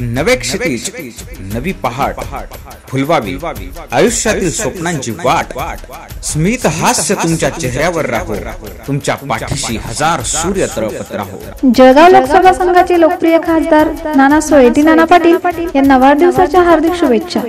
नवे क्षितिज नवी पहाट फुलवावी आयुष्यातील स्वप्नांची वाट. स्मित हास्य तुमच्या चेहऱ्यावर राहो. तुमच्या पाठीशी हजार सूर्य तळपत राहो. जळगाव लोकसभा संघाचे लोकप्रिय खासदार नाना सोयटी नाना पाटील यांना वाढदिवसाच्या हार्दिक शुभेच्छा.